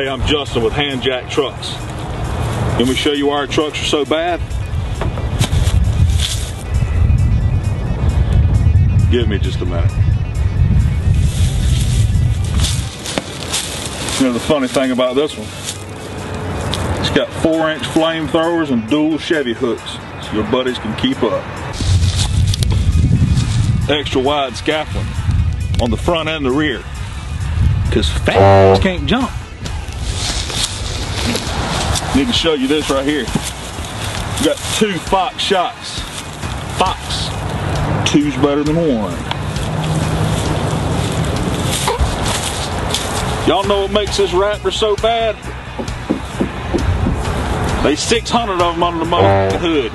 Hey, I'm Justin with HandJacked Trucks. Let me show you why our trucks are so bad. Give me just a minute. You know the funny thing about this one? It's got four inch flamethrowers and dual Chevy hooks so your buddies can keep up. Extra wide scaffolding on the front and the rear because fat can't jump. Need to show you this right here. We got two Fox shots. Fox. Two's better than one. Y'all know what makes this Raptor so bad? They 600 of them under the hood.